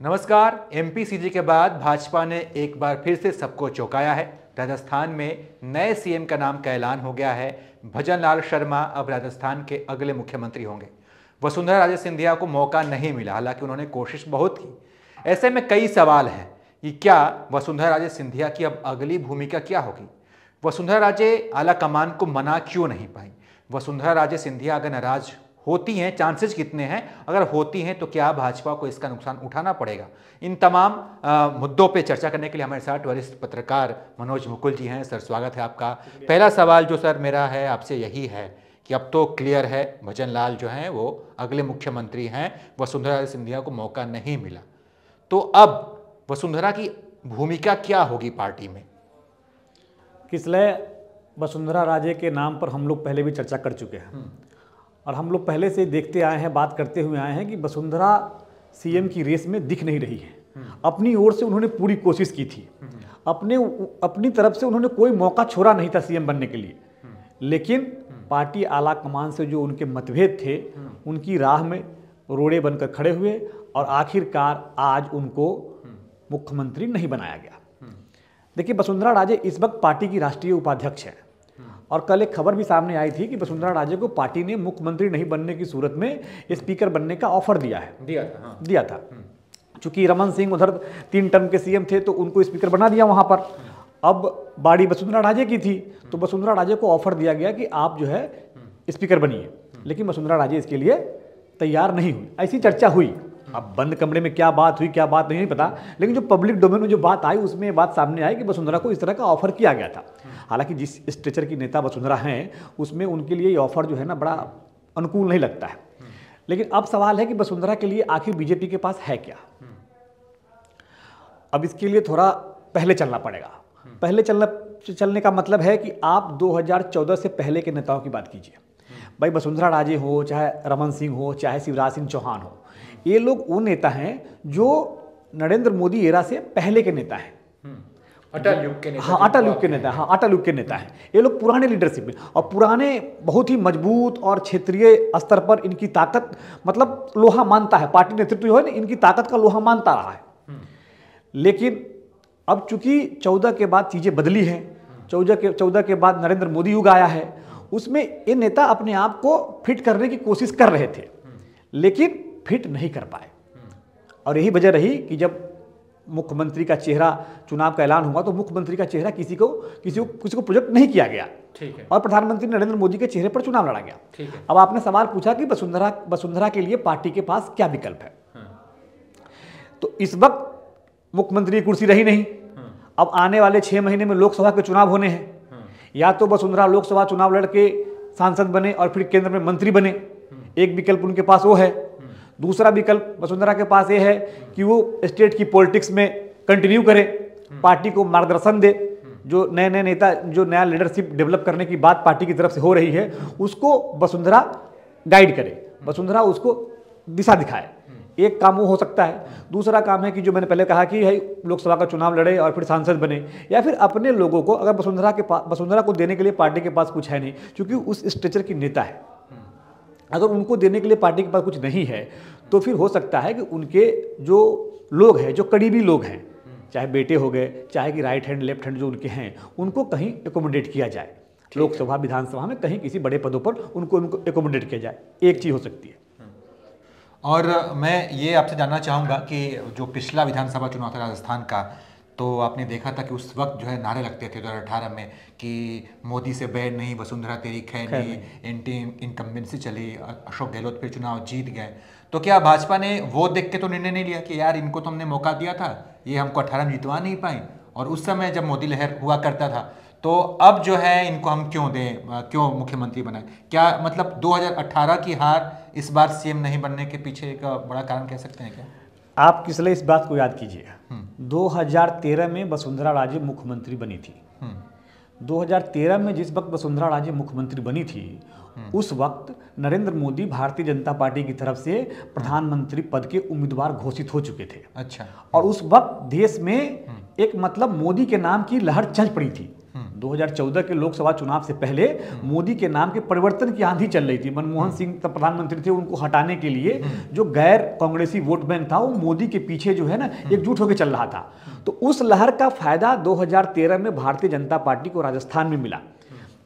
नमस्कार MP CG के बाद भाजपा ने एक बार फिर से सबको चौंकाया है। राजस्थान में नए सीएम का नाम का ऐलान हो गया है। भजन लाल शर्मा अब राजस्थान के अगले मुख्यमंत्री होंगे। वसुंधरा राजे सिंधिया को मौका नहीं मिला, हालाँकि उन्होंने कोशिश बहुत की। ऐसे में कई सवाल हैं कि क्या वसुंधरा राजे सिंधिया की अब अगली भूमिका क्या होगी? वसुंधरा राजे आला कमान को मना क्यों नहीं पाई? वसुंधरा राजे सिंधिया अगर नाराज़ होती हैं चांसेस कितने हैं? अगर होती हैं तो क्या भाजपा को इसका नुकसान उठाना पड़ेगा? इन तमाम आ, मुद्दों पे चर्चा करने के लिए हमारे साथ वरिष्ठ पत्रकार मनोज मुकुल जी हैं। सर स्वागत है आपका। पहला सवाल जो सर मेरा है आपसे यही है कि अब तो क्लियर है भजन लाल जो हैं वो अगले मुख्यमंत्री हैं वसुंधरा सिंधिया को मौका नहीं मिला। तो अब वसुंधरा की भूमिका क्या होगी पार्टी में? किसलय वसुंधरा राजे के नाम पर हम लोग पहले भी चर्चा कर चुके हैं। और हम लोग पहले से देखते आए हैं बात करते हुए आए हैं कि वसुंधरा सीएम की रेस में दिख नहीं रही है। अपनी ओर से उन्होंने पूरी कोशिश की थी। अपने अपनी तरफ़ से उन्होंने कोई मौका छोड़ा नहीं था सीएम बनने के लिए। लेकिन पार्टी आला कमान से जो उनके मतभेद थे उनकी राह में रोड़े बनकर खड़े हुए और आखिरकार आज उनको मुख्यमंत्री नहीं बनाया गया। देखिए वसुंधरा राजे इस वक्त पार्टी की राष्ट्रीय उपाध्यक्ष है। और कल एक खबर भी सामने आई थी कि वसुंधरा राजे को पार्टी ने मुख्यमंत्री नहीं बनने की सूरत में स्पीकर बनने का ऑफ़र दिया है। दिया था हाँ। दिया था। चूँकि रमन सिंह उधर तीन टर्म के सीएम थे तो उनको स्पीकर बना दिया वहाँ पर। अब बाड़ी वसुंधरा राजे की थी तो वसुंधरा राजे को ऑफ़र दिया गया कि आप जो है स्पीकर बनिए। लेकिन वसुंधरा राजे इसके लिए तैयार नहीं हुई ऐसी चर्चा हुई। अब बंद कमरे में क्या बात हुई क्या बात नहीं, नहीं पता। लेकिन जो पब्लिक डोमेन में जो बात आई उसमें बात सामने आई कि वसुंधरा को इस तरह का ऑफ़र किया गया था। हालाँकि जिस स्ट्रेचर की नेता वसुंधरा हैं उसमें उनके लिए ये ऑफ़र जो है ना बड़ा अनुकूल नहीं लगता है। लेकिन अब सवाल है कि वसुंधरा के लिए आखिर बीजेपी के पास है क्या? अब इसके लिए थोड़ा पहले चलना पड़ेगा। पहले चलना चलने का मतलब है कि आप 2014 से पहले के नेताओं की बात कीजिए। भाई वसुंधरा राजे हो चाहे रमन सिंह हो चाहे शिवराज सिंह चौहान हो ये लोग वो नेता हैं जो नरेंद्र मोदी एरा से पहले के नेता हैं। अटल युग के नेता हाँ अटल युग के नेता हाँ अटल युग के नेता हैं। ये लोग पुराने लीडरशिप में और पुराने बहुत ही मज़बूत और क्षेत्रीय स्तर पर इनकी ताकत मतलब लोहा मानता है पार्टी नेतृत्व जो है ना इनकी ताकत का लोहा मानता रहा है। लेकिन अब चूँकि चौदह के बाद चीज़ें बदली हैं चौदह के चौदह के बाद नरेंद्र मोदी युग आया है उसमें ये नेता अपने आप को फिट करने की कोशिश कर रहे थे। लेकिन फिट नहीं कर पाए। और यही वजह रही कि जब मुख्यमंत्री का चेहरा चुनाव का ऐलान हुआ तो मुख्यमंत्री का चेहरा किसी को किसी को किसी को प्रोजेक्ट नहीं किया गया। ठीक है। और प्रधानमंत्री नरेंद्र मोदी के चेहरे पर चुनाव लड़ा गया। ठीक है। अब आपने सवाल पूछा कि वसुंधरा वसुंधरा के लिए पार्टी के पास क्या विकल्प है? तो इस वक्त मुख्यमंत्री की कुर्सी रही नहीं। अब आने वाले छह महीने में लोकसभा के चुनाव होने हैं। या तो वसुंधरा लोकसभा चुनाव लड़के सांसद बने और फिर केंद्र में मंत्री बने। एक विकल्प उनके पास वो है। दूसरा विकल्प वसुंधरा के पास ये है कि वो स्टेट की पॉलिटिक्स में कंटिन्यू करे पार्टी को मार्गदर्शन दे। जो नए नए नेता जो नया लीडरशिप डेवलप करने की बात पार्टी की तरफ़ से हो रही है उसको वसुंधरा गाइड करे। वसुंधरा उसको दिशा दिखाए। एक काम वो हो सकता है। दूसरा काम है कि जो मैंने पहले कहा कि भाई लोकसभा का चुनाव लड़े और फिर सांसद बने या फिर अपने लोगों को अगर वसुंधरा के पास वसुंधरा को देने के लिए पार्टी के पास कुछ है नहीं क्योंकि उस स्ट्रेचर की नेता है। अगर उनको देने के लिए पार्टी के पास कुछ नहीं है तो फिर हो सकता है कि उनके जो लोग हैं जो करीबी लोग हैं चाहे बेटे हो गए चाहे कि राइट हैंड लेफ़्ट हैंड जो उनके हैं उनको कहीं एकोमोडेट किया जाए। लोकसभा विधानसभा में कहीं किसी बड़े पदों पर उनको उनको एकोमोडेट किया जाए। एक चीज़ हो सकती है। और मैं ये आपसे जानना चाहूँगा कि जो पिछला विधानसभा चुनाव था राजस्थान का तो आपने देखा था कि उस वक्त जो है नारे लगते थे 2018 में कि मोदी से बैर नहीं वसुंधरा तेरी खैर नहीं एंटी इनकम्बेंसी चली अशोक गहलोत फिर चुनाव जीत गए। तो क्या भाजपा ने वो देख के तो निर्णय नहीं लिया कि यार इनको तो हमने मौका दिया था ये हमको अठारह में जितवा नहीं पाए? और उस समय जब मोदी लहर हुआ करता था तो अब जो है इनको हम क्यों दें क्यों मुख्यमंत्री बनाए? क्या मतलब 2018 की हार इस बार सीएम नहीं बनने के पीछे एक बड़ा कारण कह सकते हैं क्या? आप किसलिए इस बात को याद कीजिए 2013 में वसुंधरा राजे मुख्यमंत्री बनी थी। 2013 में जिस वक्त वसुंधरा राजे मुख्यमंत्री बनी थी उस वक्त नरेंद्र मोदी भारतीय जनता पार्टी की तरफ़ से प्रधानमंत्री पद के उम्मीदवार घोषित हो चुके थे। अच्छा। और उस वक्त देश में एक मतलब मोदी के नाम की लहर चल पड़ी थी। 2014 के लोकसभा चुनाव से पहले मोदी के नाम के परिवर्तन की आंधी चल रही थी। मनमोहन सिंह तब प्रधानमंत्री थे उनको हटाने के लिए जो गैर कांग्रेसी वोट बैंक था वो मोदी के पीछे जो है ना एकजुट होकर चल रहा था। तो उस लहर का फ़ायदा 2013 में भारतीय जनता पार्टी को राजस्थान में मिला।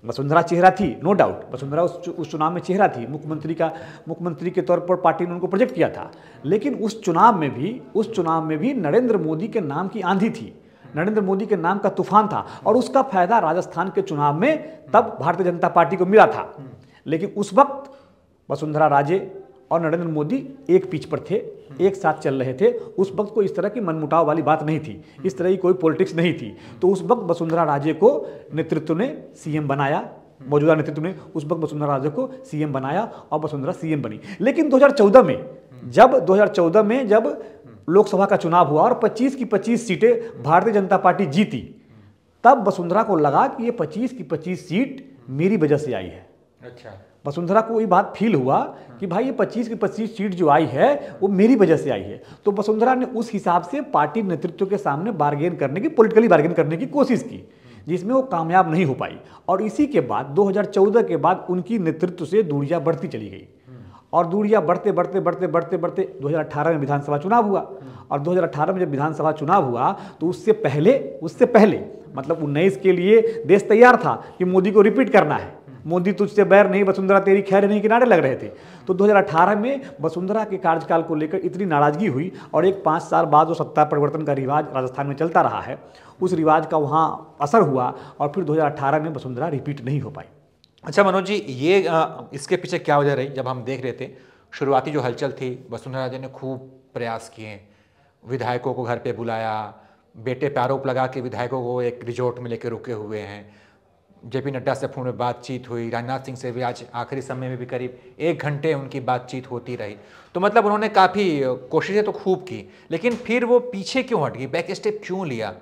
वसुंधरा चेहरा थी नो डाउट वसुंधरा उस चु- उस चुनाव में चेहरा थी। मुख्यमंत्री का मुख्यमंत्री के तौर पर पार्टी ने उनको प्रोजेक्ट किया था। लेकिन उस चुनाव में भी उस चुनाव में भी नरेंद्र मोदी के नाम की आंधी थी। नरेंद्र मोदी के नाम का तूफ़ान था और उसका फ़ायदा राजस्थान के चुनाव में तब भारतीय जनता पार्टी को मिला था। लेकिन उस वक्त वसुंधरा राजे और नरेंद्र मोदी एक पिच पर थे, एक साथ चल रहे थे। उस वक्त कोई इस तरह की मनमुटाव वाली बात नहीं थी, इस तरह की कोई पॉलिटिक्स नहीं थी। तो उस वक्त वसुंधरा राजे को नेतृत्व ने सीएम बनाया, मौजूदा नेतृत्व ने उस वक्त वसुंधरा राजे को सीएम बनाया और वसुंधरा सीएम बनी। लेकिन 2014 में, जब 2014 में जब लोकसभा का चुनाव हुआ और 25 की 25 सीटें भारतीय जनता पार्टी जीती। तब वसुंधरा को लगा कि ये 25 की 25 सीट मेरी वजह से आई है। अच्छा। वसुंधरा को ये बात फील हुआ कि भाई ये 25 की 25 सीट जो आई है वो मेरी वजह से आई है। तो वसुंधरा ने उस हिसाब से पार्टी नेतृत्व के सामने बार्गेन करने की पॉलिटिकली बार्गेन करने की कोशिश की जिसमें वो कामयाब नहीं हो पाई। और इसी के बाद 2014 के बाद उनकी नेतृत्व से दूरियाँ बढ़ती चली गई। और दूरियाँ बढ़ते बढ़ते बढ़ते बढ़ते बढ़ते 2018 में विधानसभा चुनाव हुआ। और 2018 में जब विधानसभा चुनाव हुआ तो उससे पहले उससे पहले मतलब उन्नीस के लिए देश तैयार था कि मोदी को रिपीट करना है। मोदी तुझसे बैर नहीं, वसुंधरा तेरी खैर नहीं किनारे लग रहे थे। तो 2018 में वसुंधरा के कार्यकाल को लेकर इतनी नाराज़गी हुई और एक पाँच साल बाद जो सत्ता परिवर्तन का रिवाज राजस्थान में चलता रहा है। उस रिवाज का वहाँ असर हुआ और फिर 2018 में वसुंधरा रिपीट नहीं हो पाई। अच्छा मनोज जी ये अ, इसके पीछे क्या वजह रही जब हम देख रहे थे? शुरुआती जो हलचल थी वसुंधरा राजे ने खूब प्रयास किए। विधायकों को घर पे बुलाया बेटे पे आरोप लगा के विधायकों को एक रिजोर्ट में लेके रुके हुए हैं। जेपी नड्डा से फ़ोन में बातचीत हुई राजनाथ सिंह से भी आज आखिरी समय में भी करीब एक घंटे उनकी बातचीत होती रही। तो मतलब उन्होंने काफ़ी कोशिशें तो खूब की लेकिन फिर वो पीछे क्यों हट गई? बैक स्टेप क्यों लिया?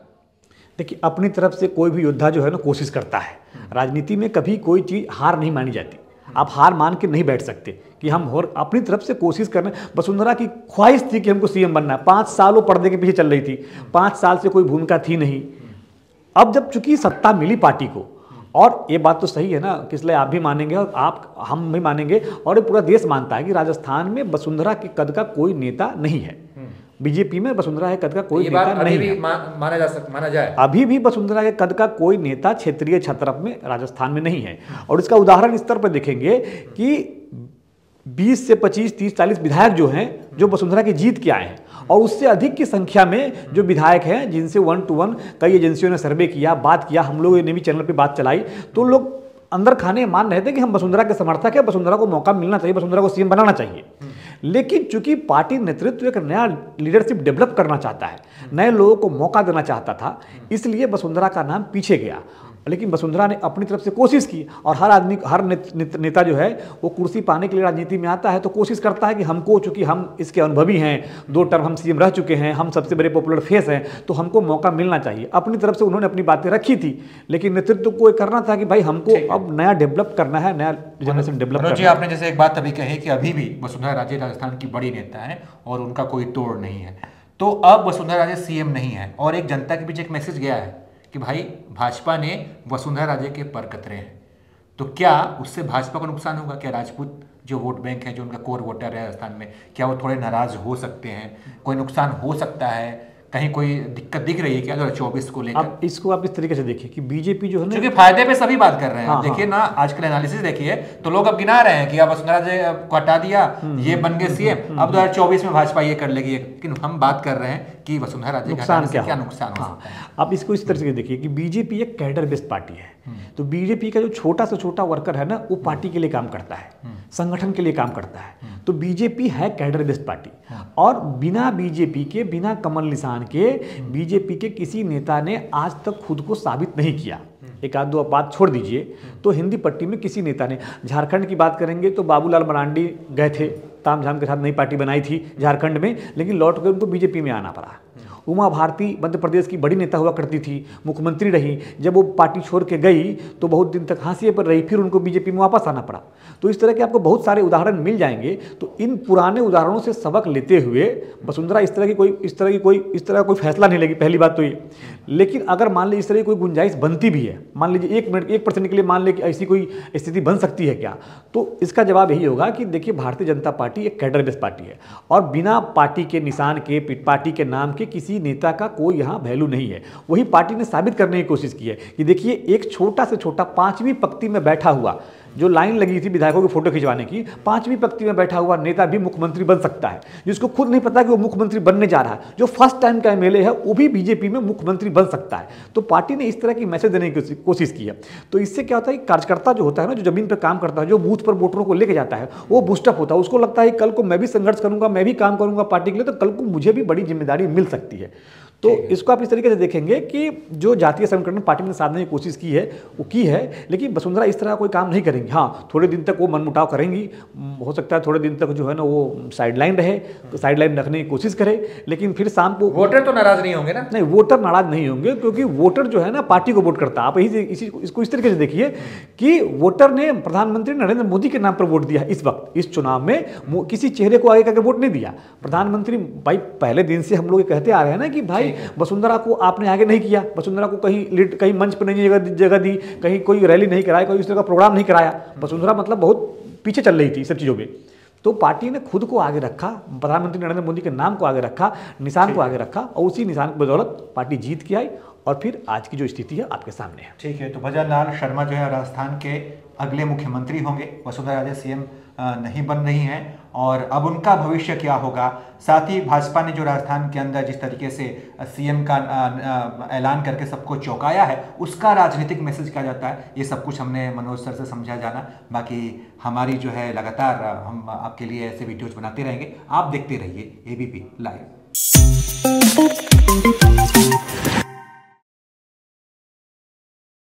देखिए, अपनी तरफ़ से कोई भी योद्धा जो है ना, कोशिश करता है। राजनीति में कभी कोई चीज़ हार नहीं मानी जाती। आप हार मान के नहीं बैठ सकते कि हम और अपनी तरफ़ से कोशिश करने वसुंधरा की ख्वाहिश थी कि हमको सीएम बनना है। पाँच साल वो पर्दे के पीछे चल रही थी। पाँच साल से कोई भूमिका थी नहीं। अब जब चूँकि सत्ता मिली पार्टी को, और ये बात तो सही है ना, कि इसलिए आप भी मानेंगे और आप, हम भी मानेंगे, और ये पूरा देश मानता है कि राजस्थान में वसुंधरा के कद का कोई नेता नहीं है। बीजेपी में वसुंधरा के कद का कोई नेता नहीं है। भी मा- माना जा सक माना जाए। अभी भी वसुंधरा के कद का कोई नेता क्षेत्रीय छत्रप में राजस्थान में नहीं है। और इसका उदाहरण इस स्तर पर देखेंगे कि 20 से 25 30 40 विधायक जो हैं जो वसुंधरा की जीत के आए हैं और उससे अधिक की संख्या में जो विधायक हैं जिनसे वन टू वन कई एजेंसियों ने सर्वे किया बात किया हम लोग ने भी चैनल पे बात चलाई तो लोग अंदर खाने मान रहे थे कि हम वसुंधरा के समर्थक है, वसुंधरा को मौका मिलना चाहिए, वसुंधरा को सीएम बनाना चाहिए। लेकिन चूँकि पार्टी नेतृत्व एक नया लीडरशिप डेवलप करना चाहता है, नए लोगों को मौका देना चाहता था, इसलिए वसुंधरा का नाम पीछे गया। लेकिन वसुंधरा ने अपनी तरफ़ से कोशिश की और हर आदमी हर नेत, नेत, नेता जो है वो कुर्सी पाने के लिए राजनीति में आता है तो कोशिश करता है कि हमको चूँकि हम इसके अनुभवी हैं दो टर्म हम सीएम रह चुके हैं हम सबसे बड़े पॉपुलर फेस हैं तो हमको मौका मिलना चाहिए। अपनी तरफ़ से उन्होंने अपनी बातें रखी थी लेकिन नेतृत्व को करना था कि भाई हमको अब नया डेवलप करना है नया जनरेशन डेवलप जी करना है। आपने जैसे एक बात अभी कही कि अभी भी वसुंधरा राजे राजस्थान की बड़ी नेता है और उनका कोई तोड़ नहीं है। तो अब वसुंधरा राजे सीएम नहीं है और एक जनता के बीच एक मैसेज गया है। कि भाई भाजपा ने वसुंधरा राजे के पर कतरे हैं। तो क्या उससे भाजपा को नुकसान होगा? क्या राजपूत जो वोट बैंक है, जो उनका कोर वोटर है राजस्थान में, क्या वो थोड़े नाराज़ हो सकते हैं? कोई नुकसान हो सकता है? कहीं कोई दिक्कत दिख रही है क्या दो हज़ार चौबीस को लेकर? अब इसको आप इस तरीके से देखिए कि बीजेपी जो है क्योंकि फ़ायदे पे सभी बात कर रहे हैं। हाँ, देखिए ना आजकल एनालिसिस देखिए तो लोग अब गिना रहे हैं कि अब वसुंधरा जी को हटा दिया हम्म, ये बन गए सीएम अब दो हज़ार चौबीस में भाजपा ये कर लेगी। लेकिन हम बात कर रहे हैं कि वसुंधरा के नुकसान क्या नुकसान हो हाँ, आप इसको इस तरह से देखिए कि बीजेपी एक कैडर बेस्ड पार्टी है। तो बीजेपी का जो छोटा से छोटा वर्कर है ना वो पार्टी के लिए काम करता है संगठन के लिए काम करता है। तो बीजेपी है कैडर बेस्ड पार्टी और बिना बीजेपी के बिना कमल निशान के बीजेपी के किसी नेता ने आज तक खुद को साबित नहीं किया। एक आध दो बात छोड़ दीजिए। तो हिंदी पट्टी में किसी नेता ने झारखंड की बात करेंगे तो बाबूलाल मरांडी गए थे। ताम झाम के साथ नई पार्टी बनाई थी झारखंड में लेकिन लौट कर उनको बीजेपी में आना पड़ा। उमा भारती मध्य प्रदेश की बड़ी नेता हुआ करती थी, मुख्यमंत्री रही। जब वो पार्टी छोड़ के गई तो बहुत दिन तक हाशिए पर रही, फिर उनको बीजेपी में वापस आना पड़ा। तो इस तरह के आपको बहुत सारे उदाहरण मिल जाएँगे। तो इन पुराने उदाहरणों से सबक लेते हुए, वसुंधरा, इस तरह की कोई, इस तरह की कोई, इस तरह का कोई फैसला नहीं लेगी, पहली बात तो ये। लेकिन अगर मान लीजिए इस तरह की कोई गुंजाइश बनती भी है, मान लीजिए एक मिनट, एक परसेंट के लिए मान लीजिए ऐसी कोई स्थिति बन सकती है क्या? तो इसका जवाब यही होगा कि देखिए, भारतीय जनता पार्टी एक कैडर बेस्ड पार्टी है और बिना पार्टी के निशान के पार्टी के नाम के किसी नेता का कोई यहाँ वैल्यू नहीं है। वही पार्टी ने साबित करने की कोशिश की है कि देखिए, एक छोटा से छोटा पाँचवीं पंक्ति में बैठा हुआ जो लाइन लगी थी विधायकों की फ़ोटो खिंचवाने की, पांचवीं पंक्ति में बैठा हुआ नेता भी मुख्यमंत्री बन सकता है, जिसको खुद नहीं पता कि वो मुख्यमंत्री बनने जा रहा है। जो फ़र्स्ट टाइम का एमएलए है, वो भी बीजेपी में मुख्यमंत्री बन सकता है। तो पार्टी ने इस तरह की मैसेज देने की कोशिश की है। तो इससे क्या होता है कार्यकर्ता जो होता है ना, जो ज़मीन पर काम करता है, जो बूथ पर वोटरों को लेकर जाता है, वो बूस्टअप होता है। उसको लगता है कल को मैं भी संघर्ष करूँगा, मैं भी काम करूँगा पार्टी के लिए तो कल को मुझे भी बड़ी ज़िम्मेदारी मिल सकती है। तो इसको आप इस तरीके से देखेंगे कि जो जातीय संगठन पार्टी ने साधने की कोशिश की है वो की है लेकिन वसुंधरा इस तरह का कोई काम नहीं करेंगी। हाँ थोड़े दिन तक वो मनमुटाव करेंगी। हो सकता है थोड़े दिन तक जो है ना वो साइडलाइन रहे तो साइडलाइन रखने की कोशिश करे लेकिन फिर शाम को वोटर तो नाराज़ नहीं होंगे ना? नहीं वोटर नाराज़ नहीं होंगे क्योंकि वोटर जो है ना पार्टी को वोट करता आप यही इसी इसको इस तरीके से देखिए कि वोटर ने प्रधानमंत्री नरेंद्र मोदी के नाम पर वोट दिया इस वक्त इस चुनाव में। किसी चेहरे को आगे करके वोट नहीं दिया। प्रधानमंत्री भाई पहले दिन से हम लोग कहते आ रहे हैं ना कि भाई वसुंधरा को आपने आगे नहीं किया, वसुंधरा को कहीं लीड कहीं मंच पर नहीं जगह जगह दी, कहीं कोई रैली नहीं कराया कोई इस तरह का प्रोग्राम नहीं कराया। वसुंधरा मतलब बहुत पीछे चल रही थी सब चीज़ों में तो पार्टी ने खुद को आगे रखा, प्रधानमंत्री नरेंद्र मोदी के नाम को आगे रखा, निशान को आगे रखा और उसी निशान की बदौलत पार्टी जीत के आई और फिर आज की जो स्थिति है आपके सामने है। ठीक है तो भजन लाल शर्मा जो है राजस्थान के अगले मुख्यमंत्री होंगे। वसुंधरा राजे सीएम नहीं बन रही हैं और अब उनका भविष्य क्या होगा? साथ ही भाजपा ने जो राजस्थान के अंदर जिस तरीके से सीएम का ऐलान करके सबको चौंकाया है, उसका राजनीतिक मैसेज क्या जाता है? ये सब कुछ हमने मनोज सर से समझा जाना। बाकी हमारी जो है लगातार हम आपके लिए ऐसे वीडियोज़ बनाते रहेंगे। आप देखते रहिए एबीपी लाइव